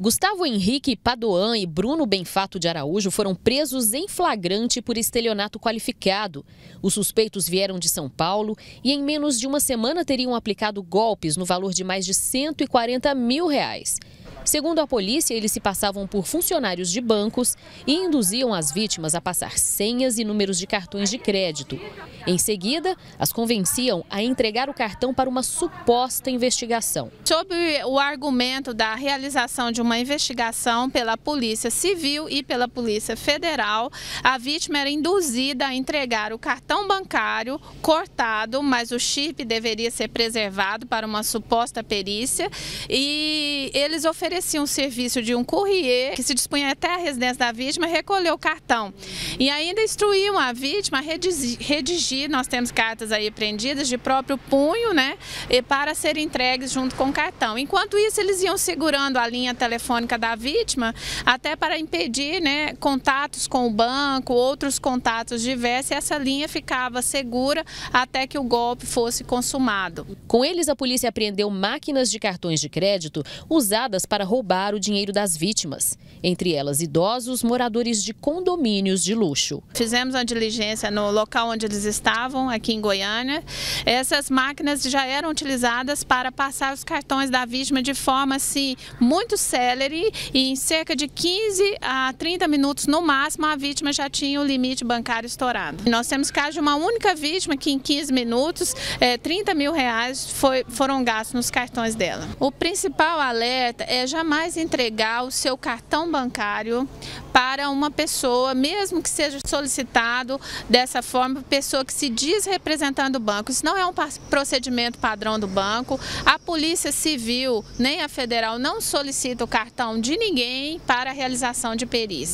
Gustavo Henrique Padoan e Bruno Benfato de Araújo foram presos em flagrante por estelionato qualificado. Os suspeitos vieram de São Paulo e em menos de uma semana teriam aplicado golpes no valor de mais de 140 mil reais. Segundo a polícia, eles se passavam por funcionários de bancos e induziam as vítimas a passar senhas e números de cartões de crédito. Em seguida, as convenciam a entregar o cartão para uma suposta investigação. Sob o argumento da realização de uma investigação pela Polícia Civil e pela Polícia Federal, a vítima era induzida a entregar o cartão bancário cortado, mas o chip deveria ser preservado para uma suposta perícia e eles ofereciam oferecia um serviço de um courrier que se dispunha até a residência da vítima recolher o cartão. E ainda instruíam a vítima a redigir, nós temos cartas aí prendidas de próprio punho, né, para serem entregues junto com o cartão. Enquanto isso, eles iam segurando a linha telefônica da vítima até para impedir, né, contatos com o banco, outros contatos diversos, e essa linha ficava segura até que o golpe fosse consumado. Com eles, a polícia apreendeu máquinas de cartões de crédito usadas para roubar o dinheiro das vítimas, entre elas idosos moradores de condomínios de luxo. Fizemos uma diligência no local onde eles estavam, aqui em Goiânia. Essas máquinas já eram utilizadas para passar os cartões da vítima de forma assim, muito célere e em cerca de 15 a 30 minutos no máximo a vítima já tinha o limite bancário estourado. Nós temos caso de uma única vítima que em 15 minutos é, 30 mil reais foi, foram gastos nos cartões dela. O principal alerta é jamais entregar o seu cartão bancário para uma pessoa, mesmo que seja solicitado dessa forma, pessoa que se diz representando o banco. Isso não é um procedimento padrão do banco. A Polícia Civil nem a Federal não solicita o cartão de ninguém para a realização de perícia.